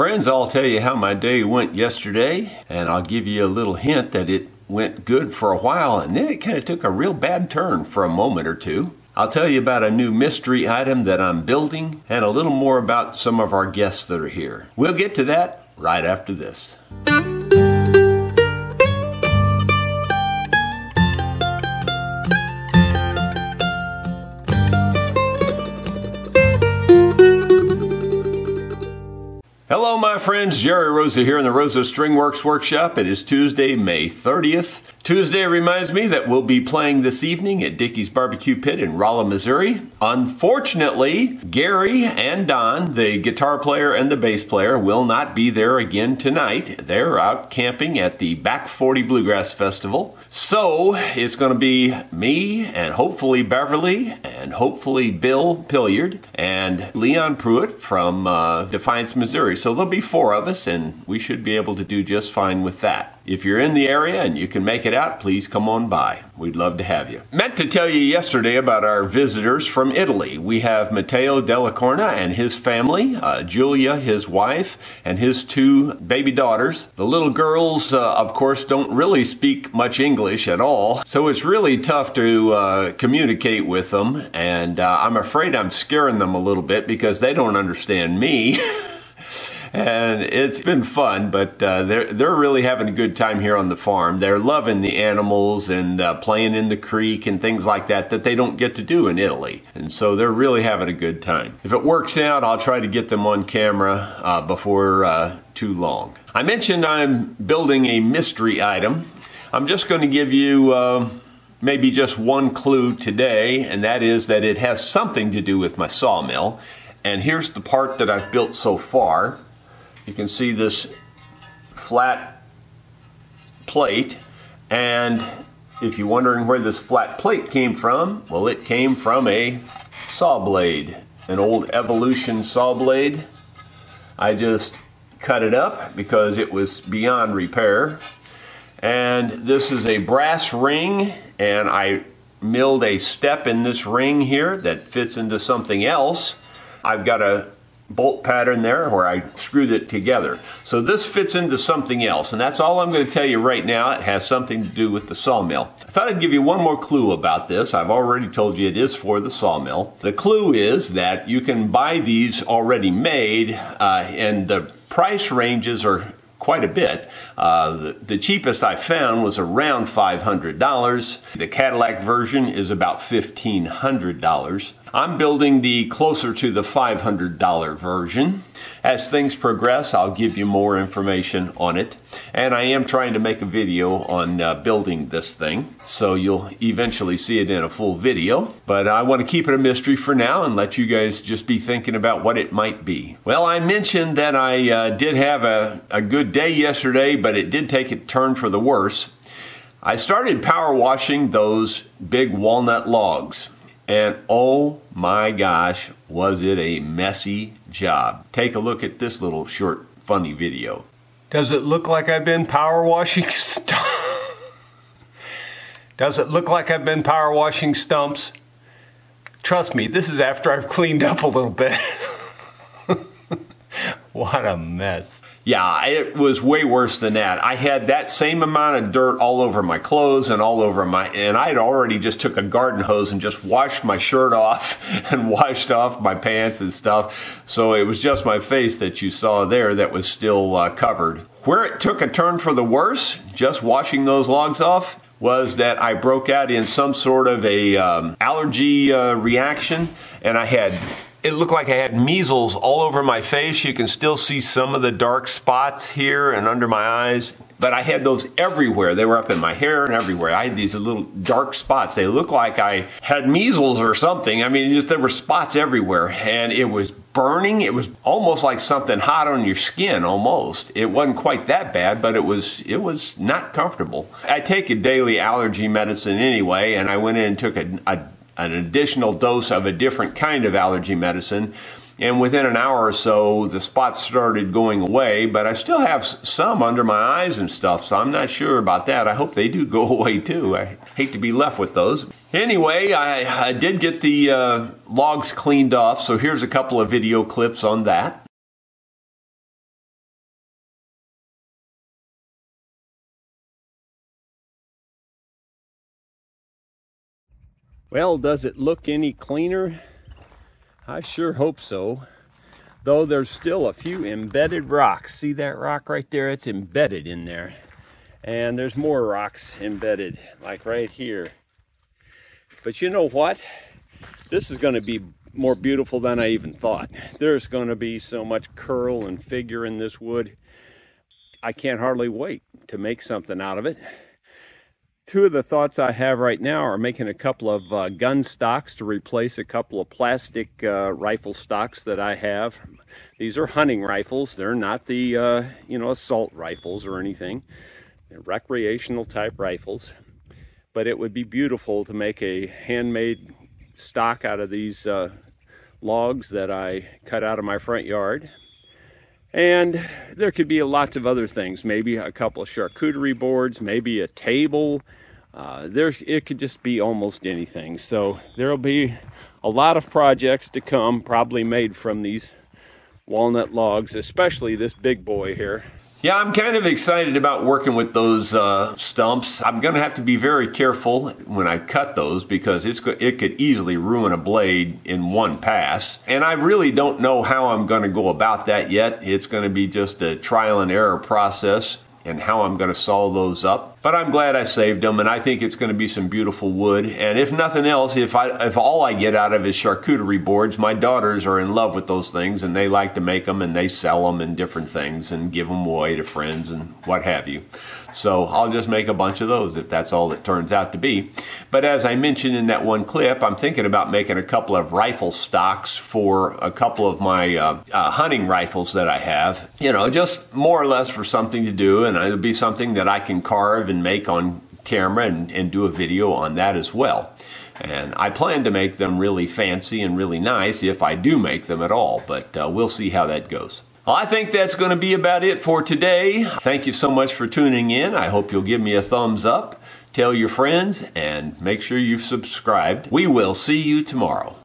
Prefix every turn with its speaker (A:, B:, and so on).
A: Friends, I'll tell you how my day went yesterday, and I'll give you a little hint that it went good for a while, and then it kind of took a real bad turn for a moment or two. I'll tell you about a new mystery item that I'm building, and a little more about some of our guests that are here. We'll get to that right after this. Hello, my friends. Jerry Rosa here in the Rosa Stringworks Workshop. It is Tuesday, May 30th. Tuesday reminds me that we'll be playing this evening at Dickey's Barbecue Pit in Rolla, Missouri. Unfortunately, Gary and Don, the guitar player and the bass player, will not be there again tonight. They're out camping at the Back 40 Bluegrass Festival. So it's going to be me and hopefully Beverly and hopefully Bill Pilliard and Leon Pruitt from uh, Defiance, Missouri. So there'll be four of us, and we should be able to do just fine with that. If you're in the area and you can make it out, please come on by. We'd love to have you. Meant to tell you yesterday about our visitors from Italy. We have Matteo Delacorna and his family, uh, Julia, his wife, and his two baby daughters. The little girls, uh, of course, don't really speak much English at all, so it's really tough to uh, communicate with them, and uh, I'm afraid I'm scaring them a little bit because they don't understand me. and it's been fun. But uh, they're they're really having a good time here on the farm. They're loving the animals and uh, playing in the creek and things like that that they don't get to do in Italy, and so they're really having a good time. If it works out, I'll try to get them on camera uh, before uh, too long. I mentioned I'm building a mystery item. I'm just going to give you uh, maybe just one clue today, and that is that it has something to do with my sawmill. And here's the part that I've built so far. You can see this flat plate and if you're wondering where this flat plate came from, well it came from a saw blade, an old Evolution saw blade. I just cut it up because it was beyond repair. And this is a brass ring and I milled a step in this ring here that fits into something else. I've got a bolt pattern there where I screwed it together. So this fits into something else, and that's all I'm going to tell you right now. It has something to do with the sawmill. I thought I'd give you one more clue about this. I've already told you it is for the sawmill. The clue is that you can buy these already made, uh, and the price ranges are quite a bit. Uh, the, the, cheapest I found was around $500. The Cadillac version is about $1,500. I'm building the closer to the $500 version. As things progress, I'll give you more information on it. And I am trying to make a video on uh, building this thing, so you'll eventually see it in a full video. But I want to keep it a mystery for now and let you guys just be thinking about what it might be. Well, I mentioned that I uh, did have a, a good day yesterday, but it did take a turn for the worse. I started power washing those big walnut logs. And oh my gosh, was it a messy job. Take a look at this little short funny video.
B: Does it look like I've been power washing stumps? Does it look like I've been power washing stumps? Trust me, this is after I've cleaned up a little bit. what a mess.
A: Yeah, it was way worse than that. I had that same amount of dirt all over my clothes and all over my, and I had already just took a garden hose and just washed my shirt off and washed off my pants and stuff. So it was just my face that you saw there that was still uh, covered. Where it took a turn for the worse, just washing those logs off, was that I broke out in some sort of a um, allergy uh, reaction, and I had it looked like I had measles all over my face. You can still see some of the dark spots here and under my eyes. But I had those everywhere. They were up in my hair and everywhere. I had these little dark spots. They looked like I had measles or something. I mean, just there were spots everywhere. And it was burning. It was almost like something hot on your skin almost. It wasn't quite that bad, but it was it was not comfortable. I take a daily allergy medicine anyway, and I went in and took a, a an additional dose of a different kind of allergy medicine. And within an hour or so, the spots started going away, but I still have some under my eyes and stuff, so I'm not sure about that. I hope they do go away too. I hate to be left with those. Anyway, I, I did get the uh, logs cleaned off, so here's a couple of video clips on that. Well, does it look any cleaner? I sure hope so. Though there's still a few embedded rocks. See that rock right there? It's embedded in there. And there's more rocks embedded, like right here. But you know what? This is going to be more beautiful than I even thought. There's going to be so much curl and figure in this wood. I can't hardly wait to make something out of it. Two of the thoughts I have right now are making a couple of uh, gun stocks to replace a couple of plastic uh, rifle stocks that I have. These are hunting rifles. They're not the, uh, you know, assault rifles or anything. They're recreational type rifles. But it would be beautiful to make a handmade stock out of these uh, logs that I cut out of my front yard. And there could be lots of other things, maybe a couple of charcuterie boards, maybe a table. Uh, there, it could just be almost anything. So there'll be a lot of projects to come, probably made from these walnut logs, especially this big boy here. Yeah, I'm kind of excited about working with those uh, stumps. I'm going to have to be very careful when I cut those because it's it could easily ruin a blade in one pass. And I really don't know how I'm going to go about that yet. It's going to be just a trial and error process and how I'm going to saw those up. But I'm glad I saved them, and I think it's going to be some beautiful wood. And if nothing else, if I if all I get out of is charcuterie boards, my daughters are in love with those things, and they like to make them and they sell them and different things and give them away to friends and what have you. So I'll just make a bunch of those if that's all it turns out to be. But as I mentioned in that one clip, I'm thinking about making a couple of rifle stocks for a couple of my uh, uh, hunting rifles that I have. You know, just more or less for something to do, and it'll be something that I can carve and make on camera and, and do a video on that as well. And I plan to make them really fancy and really nice if I do make them at all, but uh, we'll see how that goes. Well, I think that's going to be about it for today. Thank you so much for tuning in. I hope you'll give me a thumbs up, tell your friends, and make sure you've subscribed. We will see you tomorrow.